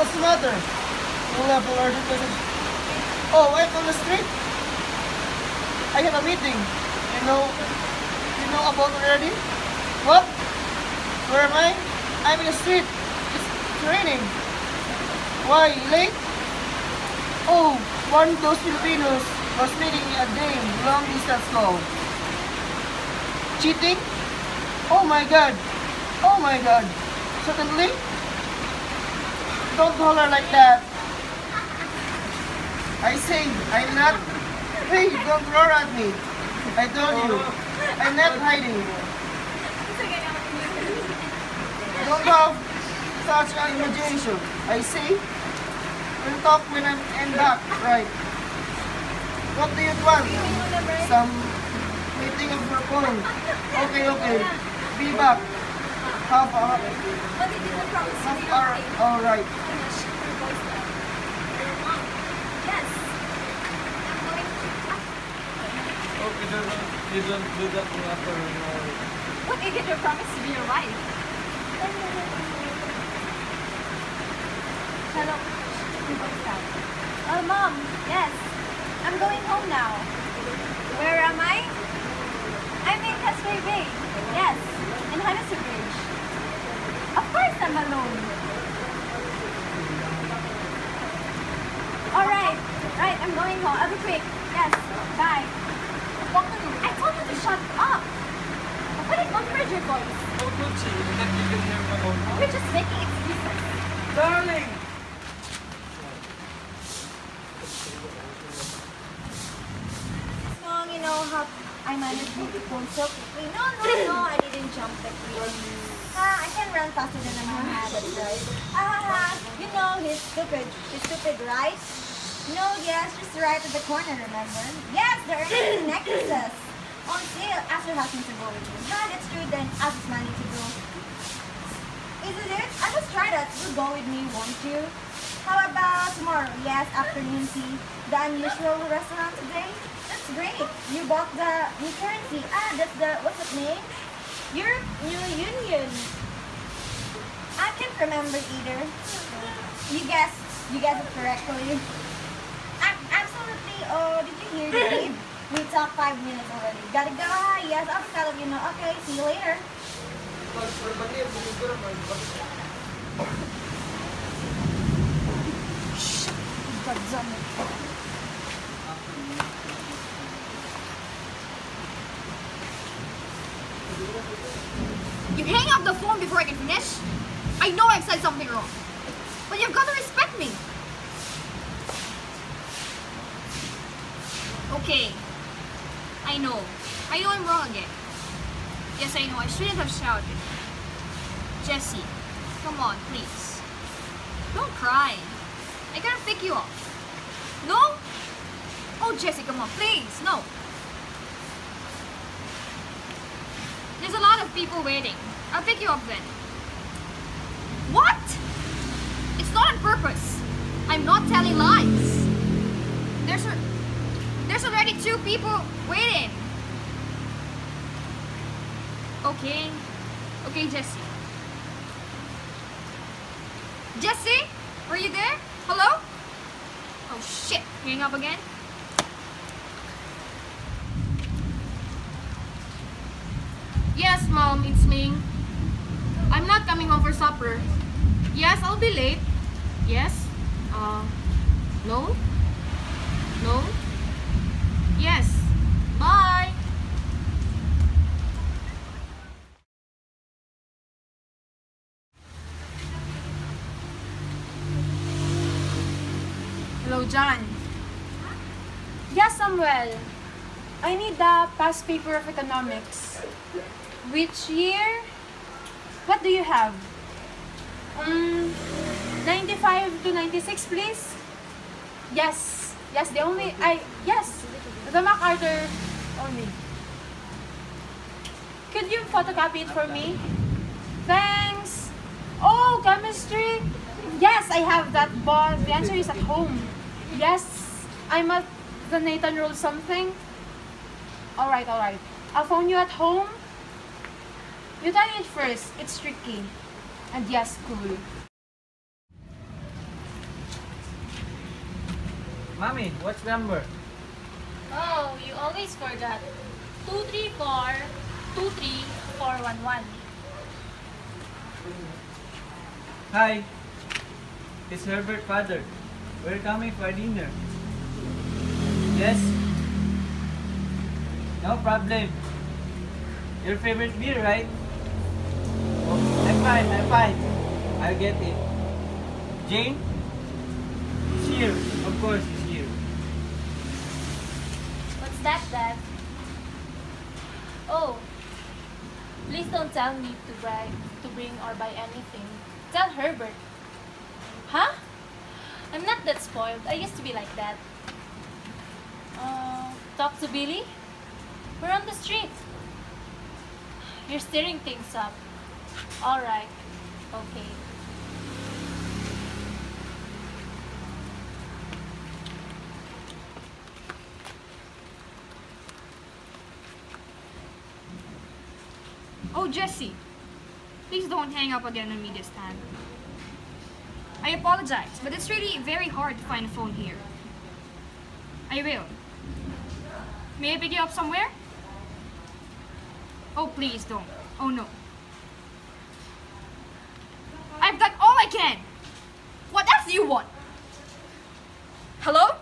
What's the matter? Wala po order ko. Oh, I'm on the street. I have a meeting. You know, you know about already? What? Where am I? I'm in the street. It's raining. Why? Late? Oh, one of those Filipinos was making a game long distance call. Cheating? Oh my god. Oh my god. Suddenly? Don't holler like that. I say, I'm not. Hey, don't roar at me. I told you. I'm not hiding. Don't have such an imagination. I say, we'll talk when I'm in back. Right. What do you want? Some meeting of your phone. Okay, okay. Be back. Half hour. But you didn't promise to Half be hour. okay. All right. Finish your voice note. Yes. I'm going to... Oh, you don't, you don't do that after your... What did you promise to be your wife? Hello. Oh, mom. Yes. I'm going home now. Where am I? I'm in Causeway Bay. Yes. In Hennessy Bridge. Of course I'm alone. Alright. Right, I'm going home. I'll be quick. Yes. Bye. I told you to shut up. But it won't raise your voice. Oh, Gucci, that you can hear my own. You're just making excuses. Darling! Song, you know how I managed to the phone so quickly. No, no, no, I didn't jump that quickly. Ah, I can run faster than a man, that's right. Ah, you know, he's stupid. He's stupid, right? No, yes, just right at the corner, remember? Yes, the earnings necklaces. On sale, your husband to go with you. Ah, that's true, then ask his money to go. Isn't it? I must try that. You'll go with me, won't you? How about tomorrow? Yes, afternoon tea. The unusual restaurant today? That's great. You bought the new currency. Ah, that's the, what's its name? Europe New Union. I can't remember either. You guessed. You guessed it correctly. A- absolutely. Oh, did you hear Dave? We talked five minutes already. Gotta go. Yes, I'll telling you now. Okay, see you later. You hang up the phone before I can finish? I know I've said something wrong. But you've got to respect me. Okay. I know. I know I'm wrong again. Yes, I know. I shouldn't have shouted. Jesse, come on, please. Don't cry. I gotta pick you up. No? Oh, Jesse, come on, please. No. There's a lot of people waiting. I'll pick you up then. What? It's not on purpose. I'm not telling lies. There's a, there's already two people waiting. Okay. Okay, Jesse. Jesse? Are you there? Hello? Oh shit. Hang up again? Yes, Mom, it's me. I'm not coming home for supper. Yes, I'll be late. Yes? Uh, no? No? Yes. Bye. Hello, John. Yes, Samuel. I need the past paper of economics. Which year? What do you have? Um, 95 to 96, please? Yes. Yes, the only, I, yes, the MacArthur only. Could you photocopy it for me? Thanks. Oh, chemistry. Yes, I have that, but the answer is at home. Yes, I'm at the Nathan Road something. Alright, alright. I'll phone you at home. You tell it first. It's tricky. And yes, cool. Mommy, what's number? Oh, you always forgot. 234 23411. Hi. It's Herbert father. We're coming for dinner. Yes? No problem. Your favorite beer, right? Oh, I'm fine, I'm fine. I'll get it. Jane? Here. Of course, it's here. What's that, Dad? Oh, please don't tell me to buy, to bring or buy anything. Tell Herbert. Huh? I'm not that spoiled. I used to be like that. Uh, talk to Billy? We're on the street. You're stirring things up. Alright. Okay. Jesse. Please don't hang up again on me this time. I apologize, but it's really very hard to find a phone here. I will. May I pick you up somewhere? Oh, please don't. Oh, no. I've done all I can. What else do you want? Hello?